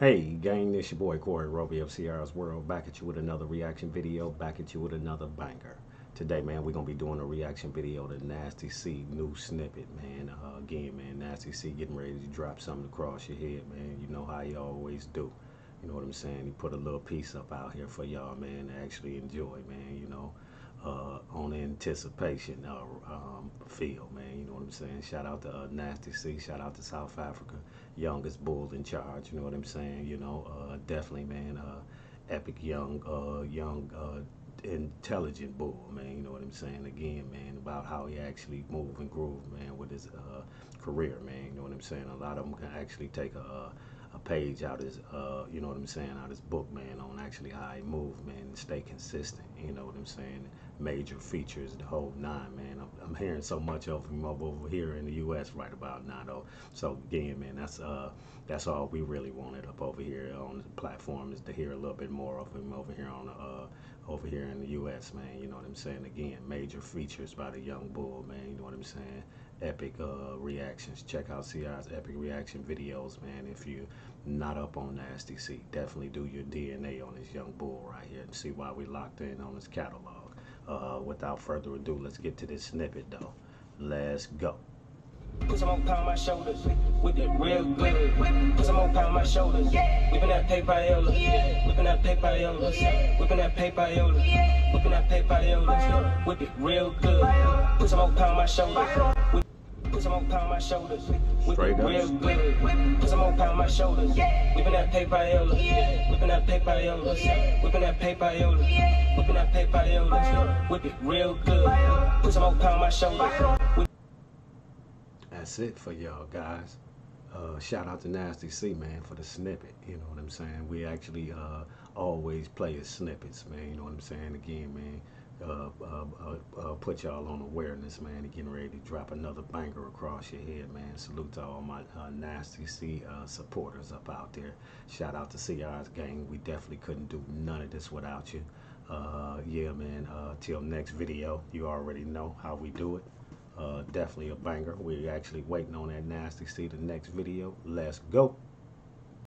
Hey, gang, this your boy Corey Roby of CR's World, back at you with another reaction video, back at you with another banger. Today, man, we're to be doing a reaction video to Nasty C new snippet, man. Uh, again, man, Nasty C getting ready to drop something across your head, man. You know how he always do. You know what I'm saying? He put a little piece up out here for y'all, man, to actually enjoy, man, you know uh, on anticipation uh, um, feel, man. You know what I'm saying? Shout out to uh, Nasty C. Shout out to South Africa. Youngest bull in charge. You know what I'm saying? You know, uh, definitely, man. Uh, epic young, uh, young, intelligent bull, man. You know what I'm saying? Again, man, about how he actually move and groove, man, with his career, man. You know what I'm saying? A lot of them can actually take a a page out his, uh, you know what I'm saying, out his book, man, on actually how he move, man, and stay consistent. You know what I'm saying? Major features, the whole nine, man. I'm, I'm hearing so much of him over here in the U.S. right about now, though. So again, man, that's uh, that's all we really wanted up over here on the platform is to hear a little bit more of him over here on uh, over here in the U.S., man. You know what I'm saying? Again, major features by the young bull, man. You know what I'm saying? Epic uh, reactions. Check out CR's epic reaction videos, man. If you're not up on Nasty C, definitely do your DNA on this young bull right here and see why we locked in on his catalog. Uh, without further ado, let's get to this snippet, though. Let's go. Put some more pound on my shoulders, whip it real good. Put some more pound on my shoulders, whipping that paper whipping that paper whipping that paper whipping that paper whip it real good. Put some more pound on my shoulders. Put some more pound on my shoulders. Whip it real good. Put some more pound on my shoulders. Whipping that paper whipping that paper whipping that paper whipping that paper Whip it real good. Put some more pound on my shoulders that's it for y'all guys. Uh, shout out to Nasty C, man, for the snippet. You know what I'm saying? We actually uh, always play his snippets, man. You know what I'm saying? Again, man, uh, uh, uh, uh put y'all on awareness, man. Getting ready to drop another banger across your head, man. Salute to all my Nasty C supporters up out there. Shout out to CR's gang. We definitely couldn't do none of this without you. yeah, man. till next video, you already know how we do it. Uh, definitely a banger. We're actually waiting on that nasty see the next video. Let's go.